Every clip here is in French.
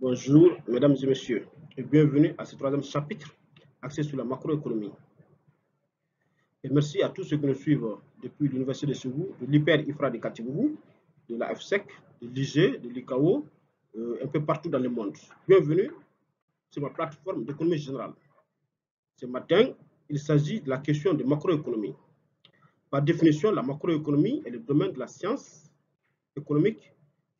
Bonjour, mesdames et messieurs, et bienvenue à ce troisième chapitre axé sur la macroéconomie. Et merci à tous ceux qui nous suivent depuis l'Université de Ségou, de l'hyper-IFRA de Katibougou, de la FSEC, de l'IG, de l'ICAO, euh, un peu partout dans le monde. Bienvenue sur ma plateforme d'économie générale. Ce matin, il s'agit de la question de macroéconomie. Par définition, la macroéconomie est le domaine de la science économique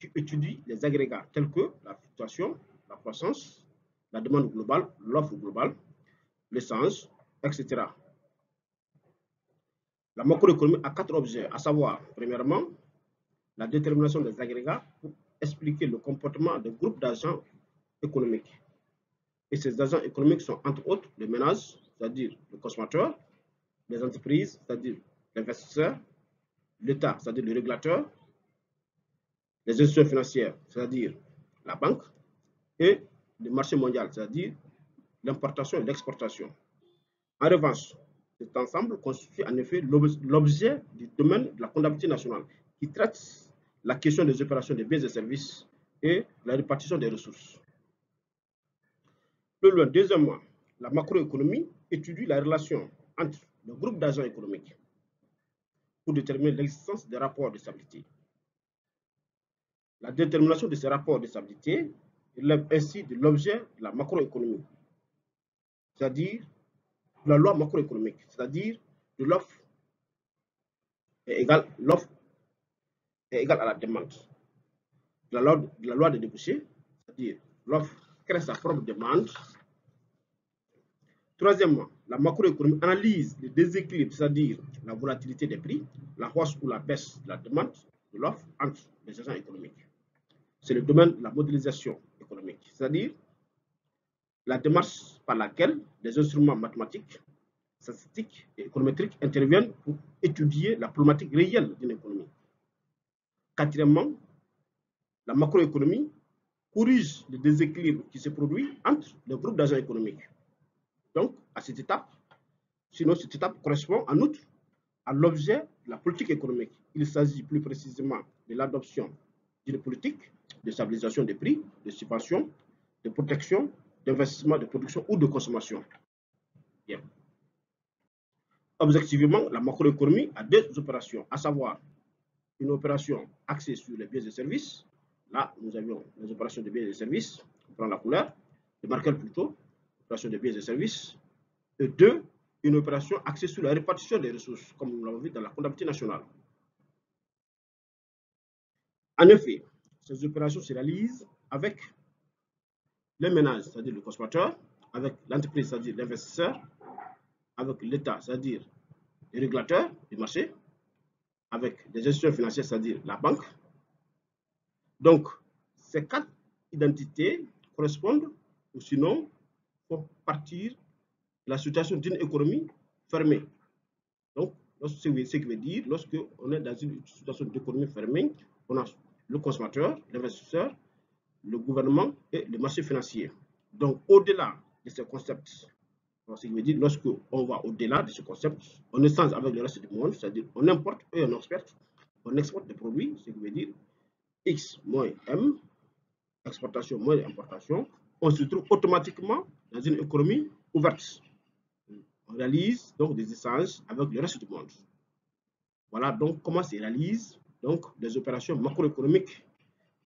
qui étudie les agrégats tels que la fluctuation, la croissance, la demande globale, l'offre globale, l'essence, etc. La macroéconomie a quatre objets, à savoir, premièrement, la détermination des agrégats pour expliquer le comportement des groupes d'agents économiques. Et ces agents économiques sont entre autres les ménages, c'est-à-dire le consommateur, les entreprises, c'est-à-dire l'investisseur, l'État, c'est-à-dire le régulateur, les institutions financières, c'est-à-dire la banque, et le marché mondial, c'est-à-dire l'importation et l'exportation. En revanche, cet ensemble constitue en effet l'objet du domaine de la comptabilité nationale qui traite la question des opérations de biens et services et la répartition des ressources. Plus loin, deuxièmement, la macroéconomie étudie la relation entre le groupe d'agents économiques pour déterminer l'existence des rapports de stabilité. La détermination de ces rapports de stabilité relève ainsi de l'objet de la macroéconomie, c'est-à-dire la loi macroéconomique, c'est-à-dire de l'offre est égale à la demande. La loi, la loi des débouchés, c'est-à-dire l'offre crée sa propre demande. Troisièmement, la macroéconomie analyse le déséquilibre, c'est-à-dire la volatilité des prix, la hausse ou la baisse de la demande de l'offre entre les agents économiques. C'est le domaine de la modélisation économique, c'est-à-dire la démarche par laquelle les instruments mathématiques, statistiques et économétriques interviennent pour étudier la problématique réelle d'une économie. Quatrièmement, la macroéconomie corrige le déséquilibre qui se produit entre les groupes d'agents économiques. Donc, à cette étape, sinon cette étape correspond en outre à l'objet de la politique économique. Il s'agit plus précisément de l'adoption d'une politique de stabilisation des prix, de subvention, de protection, d'investissement, de production ou de consommation. Bien. Objectivement, la macroéconomie a deux opérations, à savoir une opération axée sur les biens et services. Là, nous avions les opérations de biens et services. On prend la couleur, le marqueur plutôt, opération de biens et services. Et deux, une opération axée sur la répartition des ressources, comme nous l'avons vu dans la comptabilité nationale. En effet, ces opérations se réalisent avec les ménages, c'est-à-dire le consommateur, avec l'entreprise, c'est-à-dire l'investisseur, avec l'État, c'est-à-dire le régulateur du marché, avec les institutions financières, c'est-à-dire la banque. Donc, ces quatre identités correspondent, ou sinon, font partir de la situation d'une économie fermée. Donc, ce qui veut dire, lorsque on est dans une situation d'économie fermée, on a le consommateur, l'investisseur, le gouvernement et le marché financier. Donc, au-delà de ces concepts, ce qui veut dire, lorsque on va au-delà de ce concept, on échange avec le reste du monde, c'est-à-dire on importe et on exporte, on exporte des produits, ce qui veut dire X moins M, exportation moins importation, on se trouve automatiquement dans une économie ouverte. On réalise donc des échanges avec le reste du monde. Voilà donc comment se réalisent donc des opérations macroéconomiques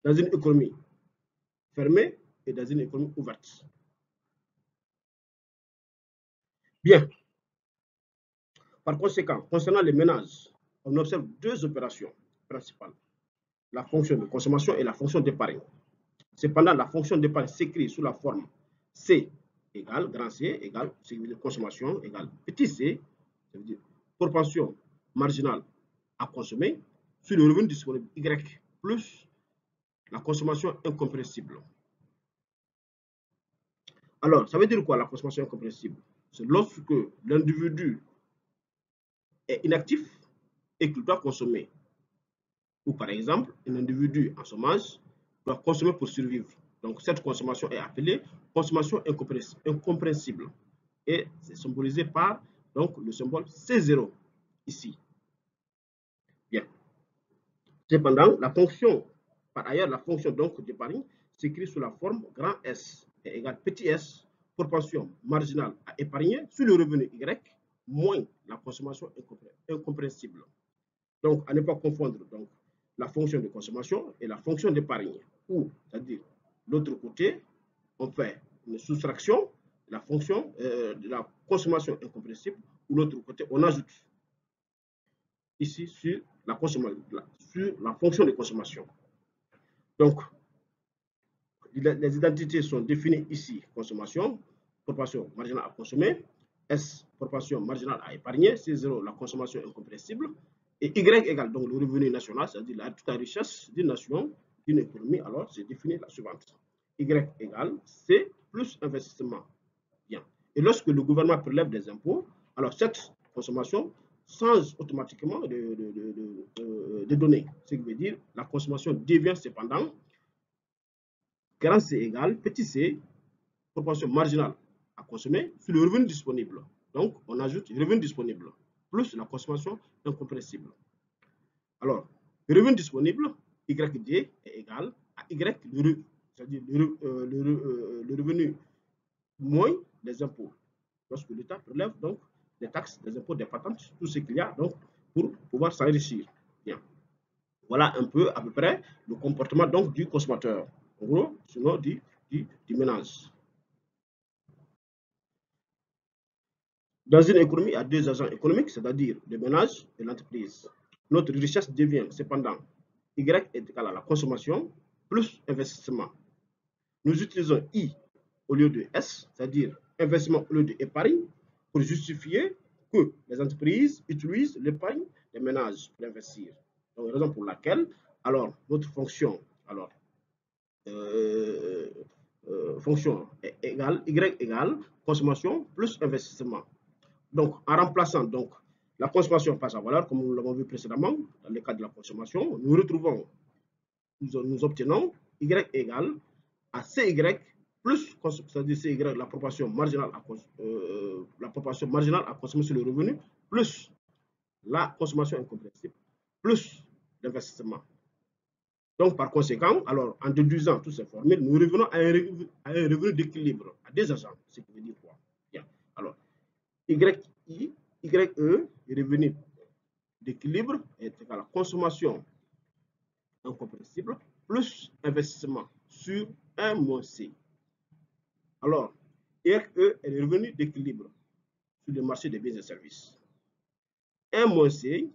dans une économie fermée et dans une économie ouverte. Bien. Par conséquent, concernant les ménages, on observe deux opérations principales. La fonction de consommation et la fonction d'épargne. Cependant, la fonction d'épargne s'écrit sous la forme C égale, grand C égale, consommation égale petit c, ça veut dire proportion marginale à consommer sur le revenu disponible Y plus la consommation incompressible. Alors, ça veut dire quoi la consommation incompressible C'est lorsque l'individu est inactif et qu'il doit consommer. Ou par exemple, un individu en chômage doit consommer pour survivre. Donc, cette consommation est appelée consommation incompréhensible. Et c'est symbolisé par donc, le symbole C0 ici. Cependant, la fonction, par ailleurs, la fonction donc d'épargne s'écrit sous la forme grand S est égal petit s, proportion marginale à épargner sur le revenu Y moins la consommation incompréhensible. Donc, à ne pas confondre donc, la fonction de consommation et la fonction d'épargne. Ou, c'est-à-dire, l'autre côté, on fait une soustraction de la fonction euh, de la consommation incompréhensible, ou l'autre côté, on ajoute ici sur la, sur la fonction de consommation. Donc, les identités sont définies ici, consommation, proportion marginale à consommer, S, proportion marginale à épargner, C0, la consommation incompressible, et Y égale donc le revenu national, c'est-à-dire toute la richesse d'une nation, d'une économie, alors c'est défini la suivante. Y égale C plus investissement. Bien. Et lorsque le gouvernement prélève des impôts, alors cette consommation change automatiquement de, de, de, données. Ce qui veut dire la consommation devient cependant grand C égale petit c, proportion marginale à consommer sur le revenu disponible. Donc, on ajoute le revenu disponible plus la consommation incompressible. Alors, le revenu disponible, YD, est égal à Y, c'est-à-dire le, euh, euh, le, revenu moins les impôts. Lorsque l'État prélève donc des taxes, des impôts, des patentes, tout ce qu'il y a donc pour pouvoir s'enrichir. Bien. Voilà un peu à peu près le comportement donc du consommateur. En gros, sinon du, du, du ménage. Dans une économie, il y a deux agents économiques, c'est-à-dire le ménage et l'entreprise. Notre richesse devient cependant Y est à la consommation plus investissement. Nous utilisons I au lieu de S, c'est-à-dire investissement au lieu d'épargne, pour justifier que les entreprises utilisent l'épargne des ménages pour investir. Donc, raison pour laquelle, alors, notre fonction, alors, euh, euh, fonction égale, Y égale consommation plus investissement. Donc, en remplaçant donc la consommation par sa valeur, comme nous l'avons vu précédemment, dans le cas de la consommation, nous retrouvons, nous, obtenons Y égale à CY plus, c'est-à-dire CY, la proportion marginale à, euh, la proportion marginale à consommer sur le revenu, plus la consommation incompréhensible, plus l'investissement. Donc, par conséquent, alors, en déduisant toutes ces formules, nous revenons à un, revenu d'équilibre, à des agents, ce qui veut dire quoi? Bien. Alors, YI, YE, revenu d'équilibre, est égal à consommation incompréhensible plus investissement sur 1 moins C. Alors, RE est le revenu d'équilibre sur le marché des biens et services. 1 moins C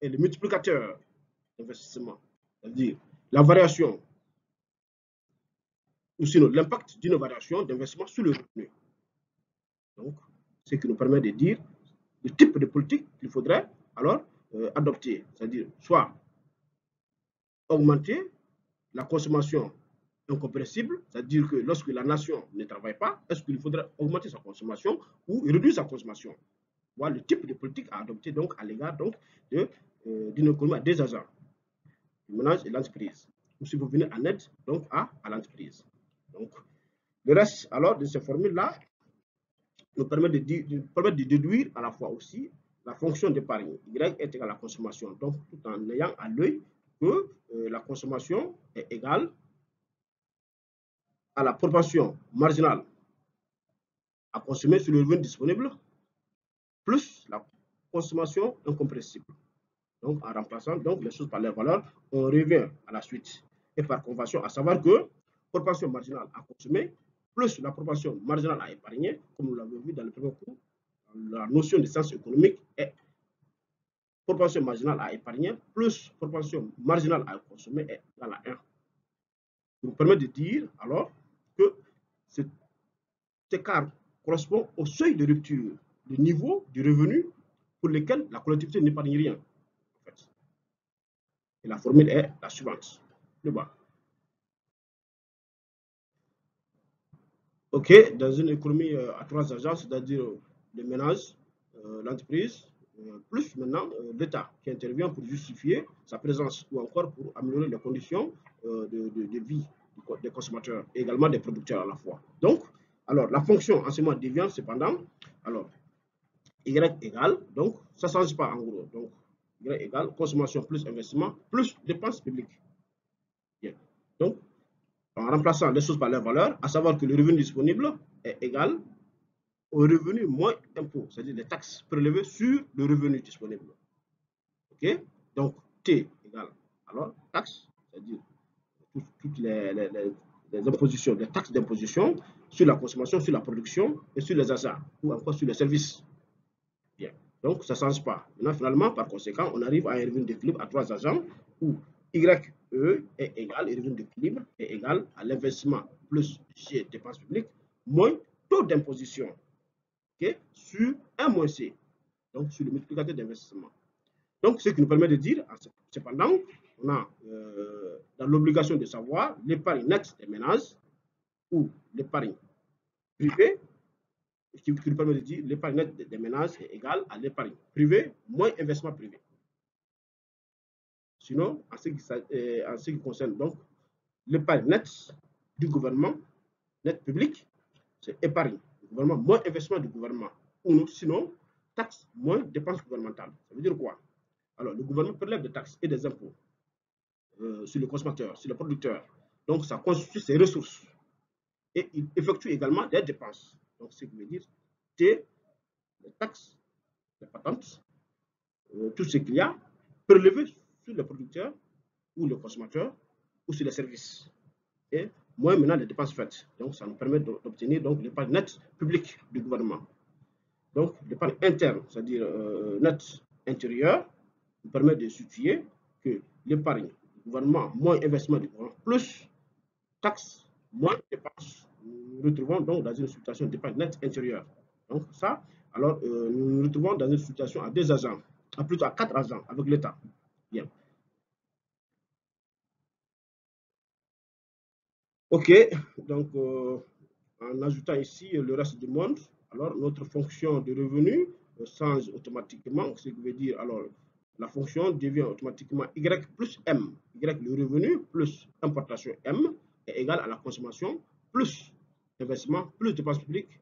est le multiplicateur d'investissement, c'est-à-dire la variation ou sinon l'impact d'une variation d'investissement sur le revenu. Donc, ce qui nous permet de dire le type de politique qu'il faudrait alors euh, adopter, c'est-à-dire soit augmenter la consommation incompressible, c'est-à-dire que lorsque la nation ne travaille pas, est-ce qu'il faudrait augmenter sa consommation ou réduire sa consommation? Voilà le type de politique à adopter donc à l'égard donc d'une euh, économie à agents, le ménage et l'entreprise. Ou si vous venez en aide donc à, à l'entreprise. Donc, le reste alors de ces formules-là nous permet de, de, de déduire à la fois aussi la fonction d'épargne. Y est égal à la consommation. Donc, tout en ayant à l'œil que euh, la consommation est égale à la proportion marginale à consommer sur le revenu disponible plus la consommation incompressible. Donc, en remplaçant donc, les choses par leur valeur, on revient à la suite. Et par convention, à savoir que proportion marginale à consommer plus la proportion marginale à épargner, comme nous l'avons vu dans le premier cours, la notion de sens économique est proportion marginale à épargner plus proportion marginale à consommer est égal à 1. nous permet de dire alors cet écart correspond au seuil de rupture du niveau du revenu pour lequel la collectivité n'épargne rien. Et la formule est la suivante. Le bas. OK, dans une économie euh, à trois agents, c'est-à-dire le ménage, euh, l'entreprise, euh, plus maintenant l'État qui intervient pour justifier sa présence ou encore pour améliorer les conditions de, vie des consommateurs et également des producteurs à la fois. Donc, alors la fonction en ce moment devient cependant, alors Y égale, donc ça ne change pas en gros, donc Y égale consommation plus investissement plus dépenses publiques. Bien. Donc, en remplaçant les choses par leur valeur, à savoir que le revenu disponible est égal au revenu moins impôt, c'est-à-dire les taxes prélevées sur le revenu disponible. OK Donc, T égale alors taxes, c'est-à-dire toutes, les, impositions, les taxes d'imposition sur la consommation, sur la production et sur les achats ou encore sur les services. Donc, ça ne change pas. Maintenant, finalement, par conséquent, on arrive à un revenu d'équilibre à trois agents où YE est égal, revenu d'équilibre est égal à l'investissement plus G dépenses publiques moins taux d'imposition sur 1 moins C, donc sur le multiplicateur d'investissement. Donc, ce qui nous permet de dire, cependant, on a euh, dans l'obligation de savoir l'épargne nette des ménages ou l'épargne privée, qui, nous permet de dire l'épargne nette des ménages est égale à l'épargne privée moins investissement privé. Sinon, en ce qui, euh, en ce qui concerne donc l'épargne nette du gouvernement, net public, c'est épargne du gouvernement moins investissement du gouvernement. Ou sinon, taxes moins dépenses gouvernementales. Ça veut dire quoi? Alors, le gouvernement prélève des taxes et des impôts euh, sur le consommateur, sur le producteur. Donc, ça constitue ses ressources. Et il effectue également des dépenses. Donc, ce qui veut dire T, taxes, les patentes, euh, tout ce qu'il y a, prélevé sur le producteur ou le consommateur ou sur les services. Et moins maintenant les dépenses faites. Donc, ça nous permet d'obtenir l'épargne nette publique du gouvernement. Donc, l'épargne interne, c'est-à-dire euh, nette intérieure, nous permet de situer que l'épargne gouvernement, moins investissement du gouvernement, plus taxes, moins dépenses. Nous nous retrouvons donc dans une situation d'épargne nette intérieure. Donc ça, alors euh, nous nous retrouvons dans une situation à deux agents, à plutôt à quatre agents avec l'État. Bien. Ok, donc euh, en ajoutant ici le reste du monde, alors notre fonction de revenu euh, change automatiquement, ce qui veut dire alors la fonction devient automatiquement Y plus M. Y, le revenu, plus importation M, est égal à la consommation, plus investissement, plus dépenses publiques,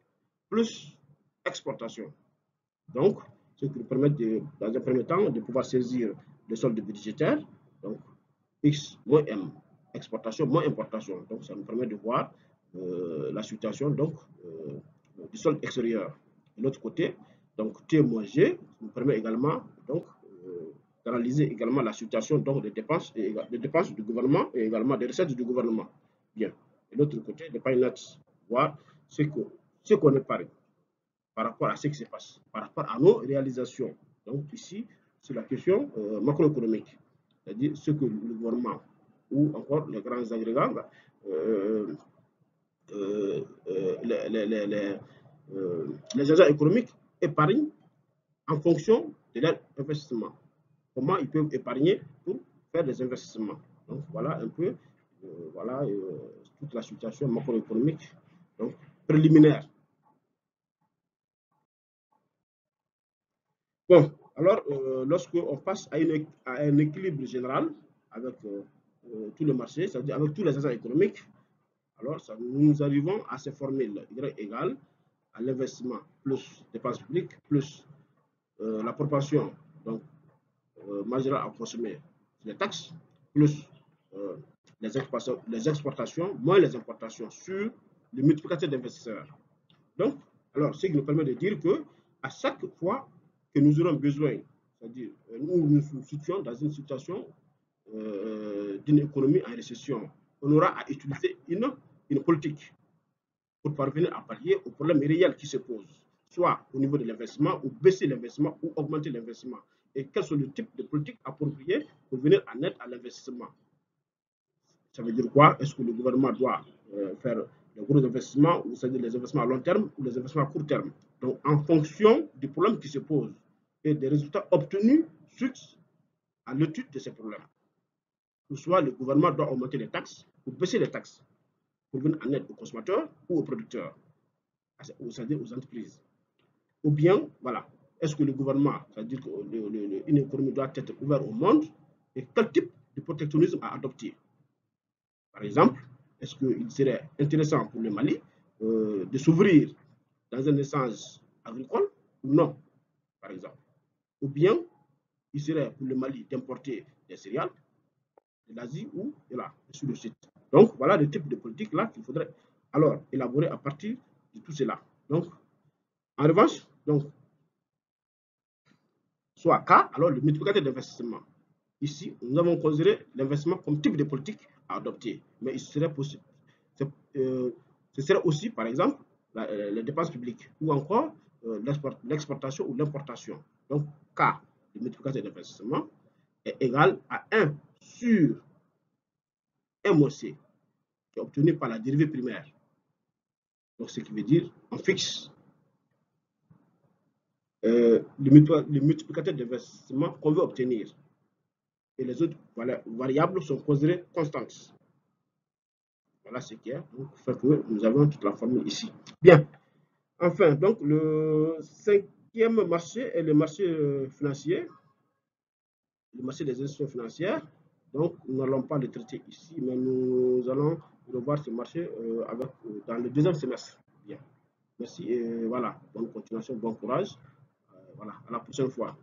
plus exportation. Donc, ce qui nous permet, de, dans un premier temps, de pouvoir saisir le solde budgétaire, donc X moins M, exportation moins importation. Donc, ça nous permet de voir euh, la situation donc, euh, du solde extérieur. De l'autre côté, donc T moins G nous permet également donc, d'analyser également la situation donc, des, dépenses et, des dépenses du gouvernement et également des recettes du gouvernement. Bien. De l'autre côté, l'épargne nette, voir ce qu'on épargne par rapport à ce qui se passe, par rapport à nos réalisations. Donc ici, c'est la question euh, macroéconomique, c'est-à-dire ce que le gouvernement ou encore les grands agrégats, euh, euh, les, les agents économiques épargnent en fonction de leur investissement comment ils peuvent épargner pour faire des investissements. Donc voilà un peu euh, voilà, euh, toute la situation macroéconomique donc, préliminaire. Bon, alors euh, lorsque on passe à, un équilibre général avec tout le marché, c'est-à-dire avec tous les agents économiques, alors nous arrivons à ces formules Y égale à l'investissement plus dépenses publiques plus la proportion donc, euh, à consommer les taxes, plus euh, les, exportations, moins les importations sur le multiplicateur d'investisseurs. Donc, alors, ce qui nous permet de dire que à chaque fois que nous aurons besoin, c'est-à-dire euh, nous nous situons dans une situation d'une économie en récession, on aura à utiliser une, une politique pour parvenir à pallier aux problèmes réels qui se posent, soit au niveau de l'investissement, ou baisser l'investissement, ou augmenter l'investissement et quels sont les types de politiques appropriées pour venir en aide à l'investissement? Ça veut dire quoi? Est-ce que le gouvernement doit euh, faire des gros investissements, ou c'est-à-dire les investissements à long terme ou les investissements à court terme? Donc, en fonction du problème qui se pose et des résultats obtenus suite à l'étude de ces problèmes. Soit le gouvernement doit augmenter les taxes ou baisser les taxes pour venir en aide aux consommateurs ou aux producteurs, c'est-à-dire aux entreprises. Ou bien, voilà, est-ce que le gouvernement, c'est-à-dire qu'une économie doit être ouverte au monde et quel type de protectionnisme à adopter? Par exemple, est-ce qu'il serait intéressant pour le Mali euh, de s'ouvrir dans un essence agricole ou non, par exemple? Ou bien, il serait pour le Mali d'importer des céréales de l'Asie ou de là, sur le site? Donc, voilà le type de politique là qu'il faudrait alors élaborer à partir de tout cela. Donc, en revanche, donc, soit K, alors le multiplicateur d'investissement. Ici, nous avons considéré l'investissement comme type de politique à adopter, mais il serait possible. Euh, ce serait aussi, par exemple, euh, les dépenses publiques ou encore euh, l'exportation ou l'importation. Donc, K, le multiplicateur d'investissement, est égal à 1 sur MOC, qui est obtenu par la dérivée primaire. Donc, ce qui veut dire, on fixe euh, le, multiplicateur d'investissement qu'on veut obtenir. Et les autres variables sont considérées constantes. Voilà ce qui est. Donc, fait que nous avons toute la formule ici. Bien. Enfin, donc, le cinquième marché est le marché euh, financier. Le marché des institutions financières. Donc, nous n'allons pas le traiter ici, mais nous allons revoir ce marché euh, avec, dans le deuxième semestre. Bien. Merci et voilà. Bonne continuation, bon courage. Voilà, à la prochaine fois.